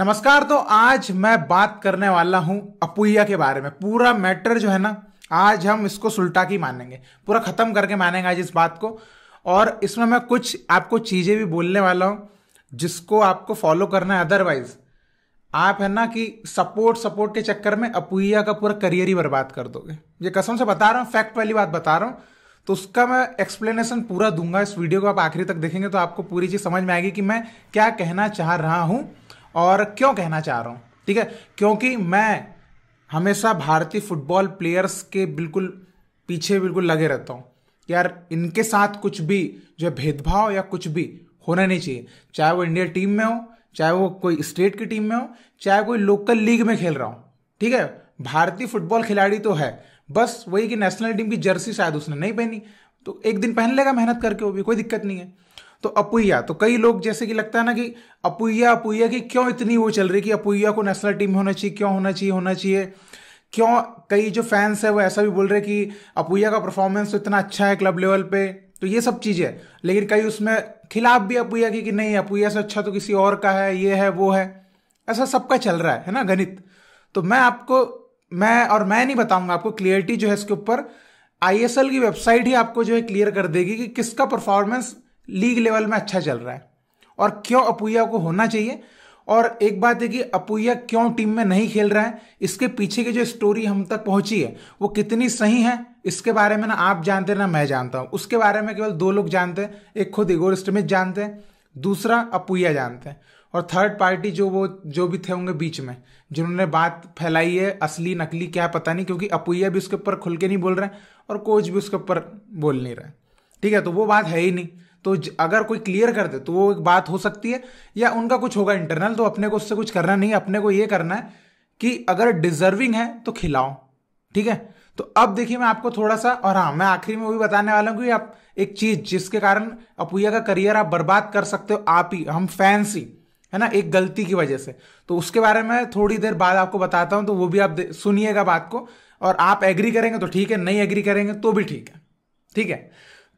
नमस्कार तो आज मैं बात करने वाला हूँ अपुइया के बारे में। पूरा मैटर जो है ना, आज हम इसको सुल्टा की मानेंगे। पूरा खत्म करके मानेंगे आज इस बात को। और इसमें मैं कुछ, आपको चीज़ें भी बोलने वाला हूँ, जिसको आपको फॉलो करना है अदरवाइज़ आप है ना कि सपोर्ट सपोर्ट के चक्कर में अपुइया का पूरा करियर ही बर्बाद कर दोगे। ये कसम से बता रहा हूँ फैक्ट वाली बात बता रहा हूँ तो उसका मैं एक्सप्लेनेशन पूरा दूँगा। इस वीडियो को आप आखिरी तक देखेंगे तो आपको पूरी चीज़ समझ में आएगी कि मैं क्या कहना चाह रहा हूँ। और क्यों कहना चाह रहा हूँ? ठीक है? क्योंकि मैं हमेशा भारतीय फुटबॉल प्लेयर्स के बिल्कुल पीछे बिल्कुल लगे रहता हूँ। यार, इनके साथ कुछ भी जो भेदभाव या कुछ भी होना नहीं चाहिए। चाहे वो इंडिया टीम में हो, चाहे वो कोई स्टेट की टीम में हो, चाहे कोई लोकल लीग में खेल रहा हो। ठीक है? भारतीय फुटबॉल खिलाड़ी तो है। बस वही कि नेशनल टीम की जर्सी शायद उसने नहीं पहनी। तो एक दिन पहन लेगा मेहनत करके, वो भी कोई दिक्कत नहीं है। तो अपुइया तो कई लोग जैसे कि लगता है ना कि अपुइया अपुइया की क्यों इतनी वो चल रही कि अपुइया को नेशनल टीम होना चाहिए, क्यों होना चाहिए होना चाहिए? क्यों कई जो फैंस है वो ऐसा भी बोल रहे कि अपुइया का परफॉर्मेंस तो इतना अच्छा है क्लब लेवल पे? तो ये सब चीज़ें लेकिन कई उसमें खिलाफ भी अपुइया की कि नहीं अपुइया से अच्छा तो किसी और का है, ये है, वो है। ऐसा सबका चल रहा है है ना, गणित? तो मैं आपको, मैं और मैं नहीं बताऊँगा, आपको क्लियरिटी जो है इसके ऊपर आईएसएल की वेबसाइट ही आपको जो है क्लियर कर देगी कि किसका परफॉर्मेंस लीग लेवल में अच्छा चल रहा है। और क्यों अपुया को होना चाहिए? और एक बात है कि अपुया क्यों टीम में नहीं खेल रहा है? इसके पीछे की जो स्टोरी हम तक पहुँची है, वो कितनी सही है? इसके बारे में ना आप जानते ना मैं जानता हूँ। उसके बारे में केवल दो लोग जानते हैं, एक खुद इगोर स्टमिथ जानते हैं, दूसरा अपुया जानते हैं। और थर्ड पार्टी जो वो, जो भी थे होंगे बीच में, जिन्होंने बात फैलाई है, असली, नकली, क्या पता नहीं, क्योंकि अपुया भी उसके ऊपर खुल के नहीं बोल रहे हैं और कोच भी उसके ऊपर बोल नहीं रहे ठीक है तो वो बात है ही नहीं। तो अगर कोई क्लियर कर दे तो वो एक बात हो सकती है, या उनका कुछ होगा इंटरनल तो अपने को उससे कुछ करना नहीं अपने को ये करना है कि अगर डिजर्विंग है तो खिलाओ, ठीक है? तो अब देखिए, मैं आपको थोड़ा सा, और हाँ मैं आखिरी में भी बताने वाला हूँ कि आप एक चीज़, जिसके कारण अपुया का करियर आप बर्बाद कर सकते हो, आप ही, हम फैंस ही, है ना? एक गलती की वजह से। तो उसके बारे में थोड़ी देर बाद आपको बताता हूँ तो वो भी आप सुनिएगा बात को, और आप एग्री करेंगे तो ठीक है, नहीं एग्री करेंगे तो भी ठीक है ठीक है?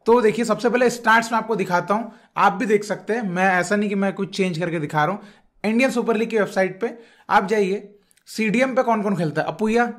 तो देखिए, सबसे पहले स्टार्ट में आपको दिखाता हूँ। आप भी देख सकते हैं। मैं ऐसा नहीं कि मैं कुछ चेंज करके दिखा रहा हूँ। इंडियन सुपर लीग की वेबसाइट पे आप जाइए। सीडीएम पे कौन कौन खेलता है? अपुया,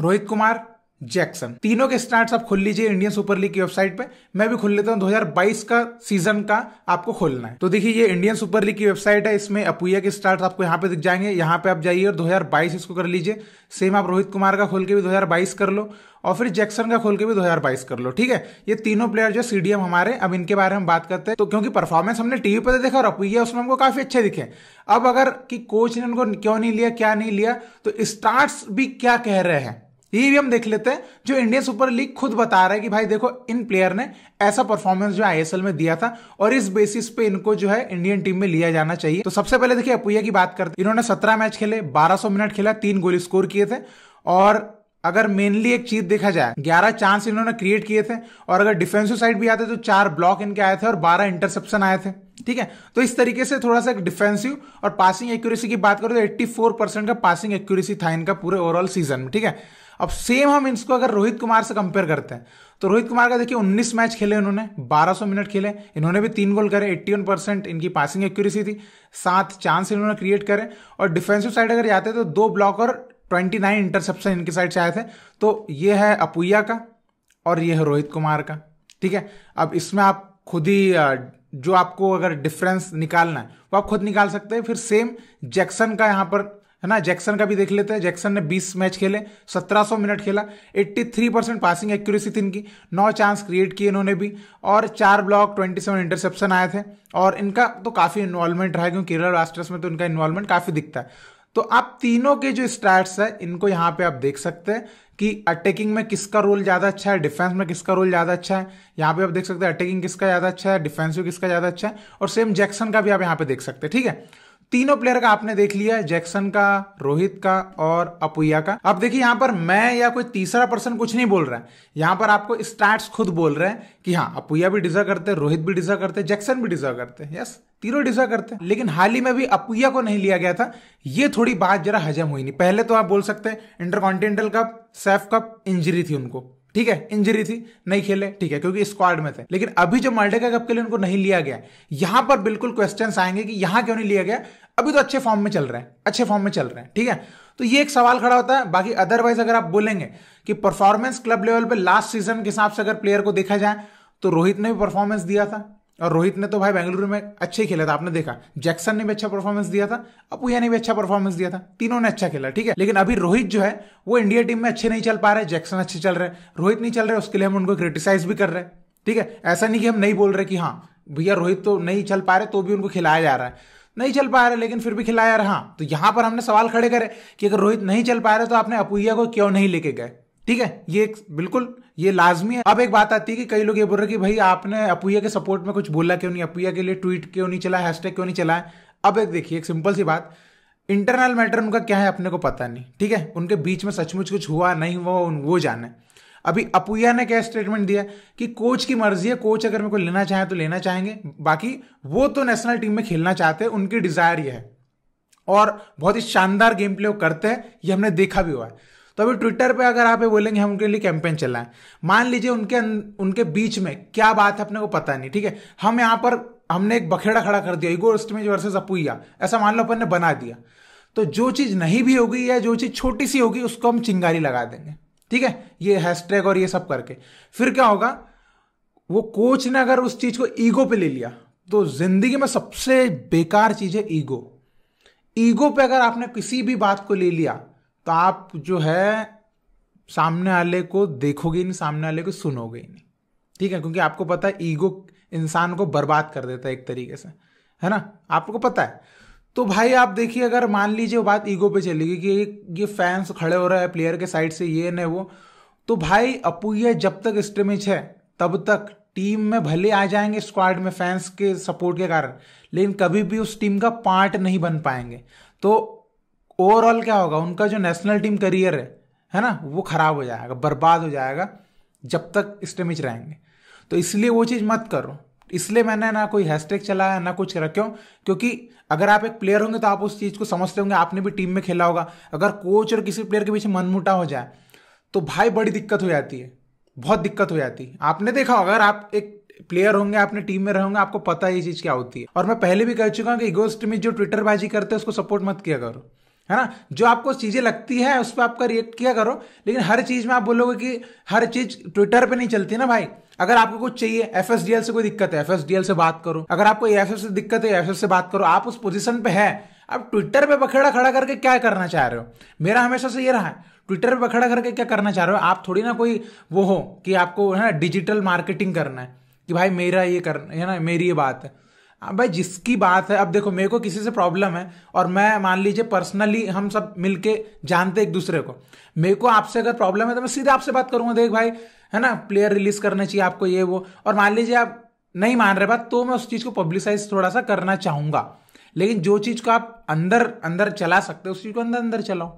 रोहित कुमार जैक्सन। तीनों के स्टार्ट आप खोल लीजिए इंडियन सुपर लीग की वेबसाइट पे। मैं भी खोल लेता हूँ 2022 का सीज़न का आपको खोलना है। तो देखिए, ये इंडियन सुपर लीग की वेबसाइट है, इसमें अपुया के स्टार्ट आपको यहाँ पे दिख जाएँगे। यहाँ पे आप जाइए और 2022 इसको कर लीजिए। सेम आप रोहित कुमार का खोल के भी 2022 कर लो और फिर जैक्सन का खोल के भी 2022 कर लो, ठीक है? ये तीनों प्लेयर जो सीडीएम हमारे, अब इनके बारे में बात करते हैं। तो क्योंकि परफॉर्मेंस हमने टीवी पर तो देखा और अपुया उसमें हमको काफ़ी अच्छे दिखे। अब अगर कि कोच ने उनको क्यों नहीं लिया, क्या नहीं लिया तो स्टार्ट भी क्या कह रहे हैं? ये भी हम देख लेते हैं, जो इंडियन सुपर लीग खुद बता रहा है कि भाई देखो, इन प्लेयर ने ऐसा परफॉर्मेंस जो आईएसएल में दिया था और इस बेसिस पे इनको जो है इंडियन टीम में लिया जाना चाहिए। तो सबसे पहले देखिए, अपुया की बात करते इन्होंने सत्रह मैच खेले, बारह मिनट खेला, तीन गोल स्कोर किए थे। और अगर मेनली एक चीज़ देखा जाए 11 चांस इन्होंने क्रिएट किए थे। और अगर डिफेंसिव साइड भी आते तो चार ब्लॉक इनके आए थे और 12 इंटरसेप्शन आए थे। ठीक है? तो इस तरीके से थोड़ा सा डिफेंसिव और पासिंग एक्यूरेसी की बात करो तो 84 परसेंट का पासिंग एक्यूरेसी था इनका पूरे ओवरऑल सीज़न में। ठीक है? अब सेम हम इसको अगर रोहित कुमार से कंपेयर करते हैं तो रोहित कुमार का देखिए 19 मैच खेले उन्होंने 1200 मिनट खेले, इन्होंने भी तीन गोल करे 81 परसेंट इनकी पासिंग एक्यूरेसी थी, सात चांस इन्होंने क्रिएट करे, और डिफेंसिव साइड अगर जाते तो दो ब्लॉक और 29 इंटरसेप्शन इनकी साइड से आए थे तो ये है अपुया का और ये है रोहित कुमार का, ठीक है? अब इसमें आप खुद ही जो आपको अगर डिफरेंस निकालना है, वो आप खुद निकाल सकते हैं, फिर सेम जैक्सन का यहाँ पर है ना? जैक्सन का भी देख लेते हैं। जैक्सन ने 20 मैच खेले 1700 मिनट खेला 83 परसेंट पासिंग एक्यूरेसी थी इनकी, नौ चांस क्रिएट किए इन्होंने भी, और चार ब्लॉक 27 इंटरसेप्शन आए थे, और इनका तो काफ़ी इन्वॉल्वमेंट रहा है क्योंकि केरला ब्लास्टर्स में तो इनका इन्वॉल्वमेंट काफ़ी दिखता है। तो आप तीनों के जो स्टार्ट है, इनको यहाँ पे आप देख सकते हैं कि अटैकिंग में किसका रोल ज़्यादा अच्छा है डिफेंस में किसका रोल ज़्यादा अच्छा है, यहाँ पे आप देख सकते हैं अटैकिंग किसका ज़्यादा अच्छा है डिफेंसिव किसका ज़्यादा अच्छा है, और सेम जैक्सन का भी आप यहाँ पे देख सकते हैं, ठीक है? तीनों प्लेयर का आपने देख लिया जैक्सन का रोहित का और अपुया का। अब देखिए, यहाँ पर मैं या कोई तीसरा पर्सन कुछ नहीं बोल रहा है। यहाँ पर आपको स्टार्ट खुद बोल रहे हैं कि हाँ अपुया भी डिजर्व करते रोहित भी डिजर्व करते हैं जैक्सन भी डिजर्व करते। हैं यस तीनों डिजर्व करते। हैं लेकिन हाल ही में भी अपुया को नहीं लिया गया था। ये थोड़ी बात जरा हजम हुई नहीं। पहले तो आप बोल सकते हैं Intercontinental Cup SAFF Cup injury थी उनको। ठीक है? इंजरी थी, नहीं खेले, ठीक है, क्योंकि स्क्वाड में थे। लेकिन अभी जो मल्टेका कप के लिए उनको नहीं लिया गया। यहाँ पर बिल्कुल क्वेश्चन आएँगे कि यहाँ क्यों नहीं लिया गया? अभी तो अच्छे फॉर्म में चल रहे हैं, अच्छे फॉर्म में चल रहे हैं, ठीक है? तो ये एक सवाल खड़ा होता है, बाकी अदरवाइज़ अगर आप बोलेंगे कि परफॉर्मेंस क्लब लेवल पे लास्ट सीज़न के हिसाब से अगर प्लेयर को देखा जाए तो रोहित ने भी परफॉर्मेंस दिया था। और रोहित ने तो भाई बेंगलुरु में अच्छे खेला था, आपने देखा। जैक्सन ने भी अच्छा परफॉर्मेंस दिया था अपुया ने भी अच्छा परफॉर्मेंस दिया था। तीनों ने अच्छा खेला, ठीक है? लेकिन अभी रोहित जो है, वो इंडिया टीम में अच्छे नहीं चल पा रहे, जैक्सन अच्छे चल रहे। रोहित नहीं चल रहे, उसके लिए हम उनको क्रिटिसाइज भी कर रहे हैं, ठीक है? ऐसा नहीं कि हम नहीं बोल रहे कि हाँ भैया रोहित तो नहीं चल पा रहे तो भी उनको खिलाया जा रहा है। नहीं चल पा रहे, लेकिन फिर भी खिलाया रहा हाँ तो यहाँ पर हमने सवाल खड़े करे कि अगर रोहित नहीं चल पा रहे तो आपने अपुया को क्यों नहीं लेके गए? ठीक है? ये बिल्कुल, ये लाजमी है। अब एक बात आती है कि कई लोग ये बोल रहे कि भाई आपने अपुया के सपोर्ट में कुछ बोला क्यों नहीं? अपुया के लिए ट्वीट क्यों नहीं चला? हैशटैग क्यों नहीं चला है? अब एक देखिए, एक सिंपल सी बात। इंटरनल मैटर उनका क्या है अपने को पता नहीं, ठीक है? उनके बीच में सचमुच कुछ हुआ, नहीं हुआ, वो जाने। अभी अपुया ने क्या स्टेटमेंट दिया कि कोच की मर्ज़ी है कोच अगर मेरे को लेना चाहे तो लेना चाहेंगे। बाकी वो तो नेशनल टीम में खेलना चाहते हैं, उनकी डिज़ायर ये है। और बहुत ही शानदार गेम प्ले वो करते हैं, ये हमने देखा भी हुआ है। तो अभी ट्विटर पे अगर आप ये बोलेंगे, हम उनके लिए कैंपेन चलाएँ मान लीजिए उनके उनके बीच में क्या बात है अपने को पता नहीं, ठीक है? हम यहाँ पर, हमने एक बखेड़ा खड़ा कर दिया इगो में वर्सेस अपुया ऐसा मान लो अपन ने बना दिया। तो जो चीज़ नहीं भी होगी या जो चीज़ छोटी सी होगी, उसको हम चिंगारी लगा देंगे। ठीक है? ये हैशटैग और ये सब करके। फिर क्या होगा? वो कोच ने अगर उस चीज़ को ईगो पे ले लिया तो ज़िंदगी में सबसे बेकार चीज़ है ईगो। ईगो पे अगर आपने किसी भी बात को ले लिया तो आप जो है, सामने वाले को देखोगे नहीं, सामने वाले को सुनोगे नहीं। ठीक है? क्योंकि आपको पता है, ईगो इंसान को बर्बाद कर देता है एक तरीके से। है ना? आपको पता है। तो भाई, आप देखिए, अगर मान लीजिए बात ईगो पे चलेगी कि ये फैंस खड़े हो रहे हैं प्लेयर के साइड से, ये न वो। तो भाई अपू ये जब तक स्ट्रीमिच है, तब तक टीम में भले आ जाएँगे स्क्वाड में फैंस के सपोर्ट के कारण, लेकिन कभी भी उस टीम का पार्ट नहीं बन पाएँगे। तो ओवरऑल क्या होगा, उनका जो नेशनल टीम करियर है है ना, वो खराब हो जाएगा, बर्बाद हो जाएगा जब तक स्टेमिच रहेंगे। तो इसलिए वो चीज़ मत करो। इसलिए मैंने ना कोई हैशटैग चलाया, ना कुछ रखे क्यों? क्योंकि अगर आप एक प्लेयर होंगे तो आप उस चीज़ को समझते होंगे, आपने भी टीम में खेला होगा। अगर कोच और किसी प्लेयर के पीछे मनमुटा हो जाए तो भाई बड़ी दिक्कत हो जाती है, बहुत दिक्कत हो जाती है। आपने देखा अगर आप एक प्लेयर होंगे, आपने टीम में रहोगे आपको पता है ये चीज़ क्या होती है। और मैं पहले भी कह चुका हूँ कि इगोस्ट में जो ट्विटर बाजी करते हैं, उसको सपोर्ट मत किया करो। है ना? जो आपको चीज़ें लगती है, उस पर आपका रिएक्ट किया करो। लेकिन हर चीज़ में आप बोलोगे कि हर चीज़ ट्विटर पे नहीं चलती ना भाई। अगर आपको कुछ चाहिए एफएसडीएल से कोई दिक्कत है एफएसडीएल से बात करो। अगर आपको एफ़ से दिक्कत है एफ़ से बात करो। आप उस पोजिशन पे है। आप ट्विटर पे बखेड़ा खड़ा करके क्या करना चाह रहे हो? मेरा हमेशा से ये रहा है। ट्विटर पे बखेड़ा करके क्या करना चाह रहे हो? आप थोड़ी ना कोई वो हो कि आपको, है ना डिजिटल मार्केटिंग करना है। कि भाई मेरा ये करना, है ना, मेरी ये बात है हाँ। भाई, जिसकी बात है, अब देखो, मेरे को किसी से प्रॉब्लम है, और मैं, मान लीजिए पर्सनली हम सब मिलके जानते एक दूसरे को। मेरे को आपसे अगर प्रॉब्लम है तो मैं सीधे आपसे बात करूँगा, देख भाई, है ना प्लेयर रिलीज़ करना चाहिए आपको ये, वो। और मान लीजिए आप नहीं मान रहे बात तो मैं उस चीज़ को पब्लिसाइज थोड़ा सा करना चाहूँगा। लेकिन जो चीज़ को आप अंदर अंदर चला सकते हो, उस चीज़ को अंदर अंदर चलाओ।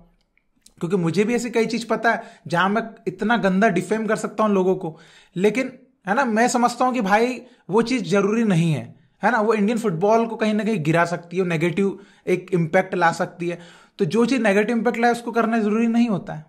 क्योंकि मुझे भी ऐसी कई चीज़ पता है, जहाँ मैं इतना गंदा डिफेम कर सकता हूँ लोगों को। लेकिन, है ना, मैं समझता हूँ कि भाई, वो चीज़ ज़रूरी नहीं है। है ना, वो इंडियन फुटबॉल को कहीं ना कहीं गिरा सकती है नेगेटिव एक इम्पैक्ट ला सकती है। तो जो चीज़ नेगेटिव इम्पैक्ट लाए, उसको करना ज़रूरी नहीं होता है।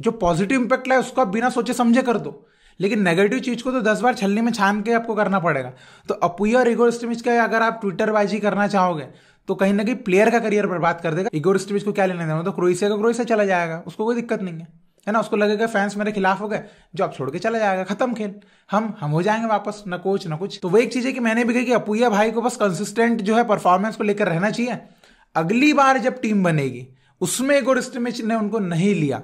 जो पॉजिटिव इम्पैक्ट लाए, उसको आप बिना सोचे समझे कर दो। लेकिन नेगेटिव चीज़ को तो दस बार छलने में छान के आपको करना पड़ेगा। तो अपुया और इगोर स्टिमिच का अगर आप ट्विटर बाजी करना चाहोगे तो कहीं ना कहीं प्लेयर का करियर बर्बाद कर देगा। इगोर को क्या लेना देना? तो क्रोएशिया का क्रोएशिया चला जाएगा, उसको कोई दिक्कत नहीं है। है ना? उसको लगेगा फैंस मेरे खिलाफ हो गए जॉब छोड़ के चला जाएगा, खत्म खेल। हम हम हो जाएँगे वापस, ना कोच ना कुछ। तो वो एक चीज़ है कि मैंने भी कही कि अपुया भाई को बस कंसिस्टेंट जो है परफॉर्मेंस को लेकर रहना चाहिए। अगली बार जब टीम बनेगी, उसमें एक स्टिमिच ने उनको नहीं लिया।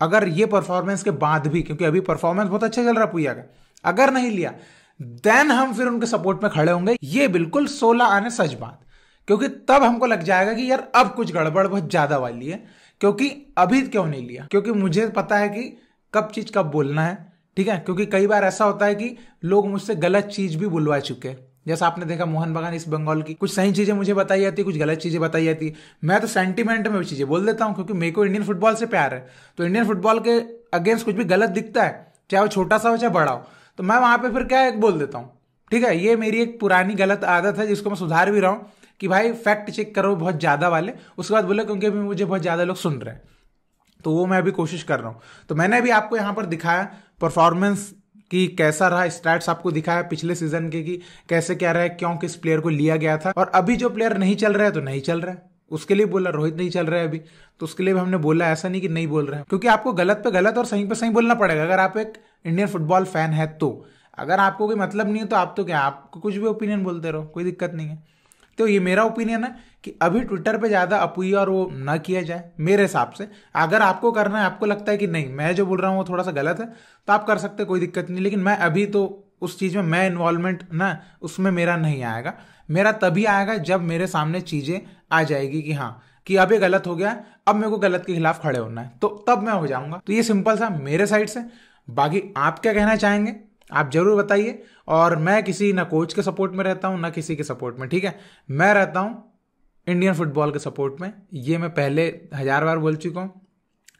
अगर ये परफॉर्मेंस के बाद भी, क्योंकि अभी परफॉर्मेंस बहुत अच्छा चल रहा पुया का, अगर नहीं लिया देन हम फिर उनके सपोर्ट में खड़े होंगे। ये बिल्कुल सोलह आने सच बात। क्योंकि तब हमको लग जाएगा कि यार, अब कुछ गड़बड़ बहुत ज़्यादा वाली है। क्योंकि अभी क्यों नहीं लिया? क्योंकि मुझे पता है कि कब चीज़ कब बोलना है, ठीक है? क्योंकि कई बार ऐसा होता है कि लोग मुझसे गलत चीज़ भी बुलवा चुके हैं। जैसा आपने देखा, मोहन बगान इस बंगाल की कुछ सही चीज़ें मुझे बताई जाती है, कुछ गलत चीज़ें बताई जाती है। मैं तो सेंटीमेंट में भी चीज़ें बोल देता हूँ, क्योंकि मेरे को इंडियन फुटबॉल से प्यार है। तो इंडियन फुटबॉल के अगेंस्ट कुछ भी गलत दिखता है, चाहे वो छोटा सा हो, चाहे बड़ा हो तो मैं वहाँ पर फिर क्या बोल देता हूँ। ठीक है? ये मेरी एक पुरानी गलत आदत है, जिसको मैं सुधार भी रहा हूँ। कि भाई फैक्ट चेक करो बहुत ज़्यादा वाले। उसके बाद बोले, क्योंकि अभी मुझे बहुत ज़्यादा लोग सुन रहे हैं। तो वो मैं अभी कोशिश कर रहा हूँ। तो मैंने अभी आपको यहाँ पर दिखाया परफॉर्मेंस कि कैसा रहा स्टैट्स आपको दिखाया पिछले सीज़न के कि कैसे क्या रहा, क्यों किस प्लेयर को लिया गया था। और अभी जो प्लेयर नहीं चल रहा है तो नहीं चल रहा है। उसके लिए बोला, रोहित नहीं चल रहा है अभी। तो उसके लिए भी हमने बोला, ऐसा नहीं कि नहीं बोल रहे हैं। क्योंकि आपको गलत पे गलत और सही पे सही बोलना पड़ेगा। अगर आप एक इंडियन फुटबॉल फ़ैन है तो। अगर आपको कोई मतलब नहीं है तो आप तो क्या आपको कुछ भी ओपिनियन बोलते रहो, कोई दिक्कत नहीं है। तो ये मेरा ओपिनियन है कि अभी ट्विटर पे ज़्यादा अपुई और वो ना किया जाए, मेरे हिसाब से। अगर आपको करना है, आपको लगता है कि नहीं, मैं जो बोल रहा हूँ वो थोड़ा सा गलत है तो आप कर सकते कोई दिक्कत नहीं। लेकिन मैं अभी तो उस चीज़ में, मैं इन्वॉल्वमेंट ना, उसमें मेरा नहीं आएगा। मेरा तभी आएगा जब मेरे सामने चीज़ें आ जाएगी कि हाँ कि अब ये गलत हो गया, अब मेरे को गलत के खिलाफ खड़े होना है। तो तब मैं हो जाऊँगा। तो ये सिंपल सा मेरे साइड से। बाकी आप क्या कहना चाहेंगे? आप ज़रूर बताइए और मैं किसी ना कोच के सपोर्ट में रहता हूँ, ना किसी के सपोर्ट में, ठीक है? मैं रहता हूँ इंडियन फुटबॉल के सपोर्ट में। ये मैं पहले हज़ार बार बोल चुका हूँ।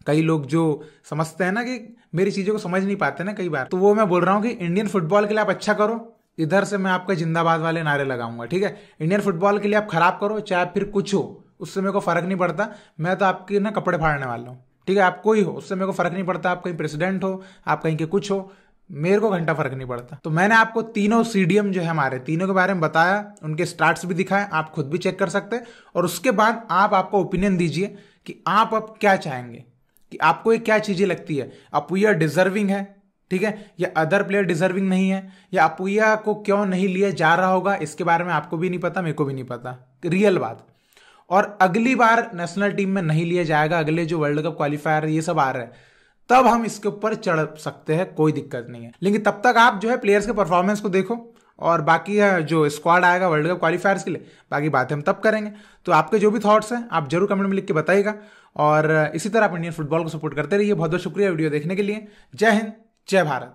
कई लोग जो समझते हैं ना कि मेरी चीज़ों को समझ नहीं पाते ना कई बार तो वो मैं बोल रहा हूँ कि इंडियन फुटबॉल के लिए आप अच्छा करो। इधर से मैं आपका जिंदाबाद वाले नारे लगाऊँगा, ठीक है? इंडियन फुटबॉल के लिए आप खराब करो, चाहे फिर कुछ हो, उससे मेरे को फ़र्क नहीं पड़ता। मैं तो आपके ना कपड़े फाड़ने वाला हूँ, ठीक है? आप कोई हो, उससे मेरे को फ़र्क नहीं पड़ता। आप कहीं प्रेसिडेंट हो, आप कहीं के कुछ हो मेरे को घंटा फ़र्क नहीं पड़ता। तो मैंने आपको तीनों सीडीएम जो है हमारे, तीनों के बारे में बताया, उनके स्टार्ट्स भी दिखाए, आप खुद भी चेक कर सकते हैं। और उसके बाद आप आपको ओपिनियन दीजिए कि आप अब क्या चाहेंगे, कि आपको ये क्या चीज़ें लगती है। अपुया डिजर्विंग है, ठीक है? या अदर प्लेयर डिजर्विंग नहीं है? या अपुया को क्यों नहीं लिया जा रहा होगा? इसके बारे में आपको भी नहीं पता, मेरे को भी नहीं पता। रियल बात। और अगली बार नेशनल टीम में नहीं लिया जाएगा, अगले जो वर्ल्ड कप क्वालिफायर ये सब आ रहे हैं। तब हम इसके ऊपर चढ़ सकते हैं, कोई दिक्कत नहीं है। लेकिन तब तक आप जो है प्लेयर्स के परफॉर्मेंस को देखो और बाकी जो स्क्वाड आएगा वर्ल्ड कप क्वालिफायर्स के लिए, बाकी बातें हम तब करेंगे। तो आपके जो भी थॉट्स हैं, आप ज़रूर कमेंट में लिख के बताइएगा। और इसी तरह आप इंडियन फुटबॉल को सपोर्ट करते रहिए। बहुत बहुत शुक्रिया वीडियो देखने के लिए। जय हिंद, जय भारत।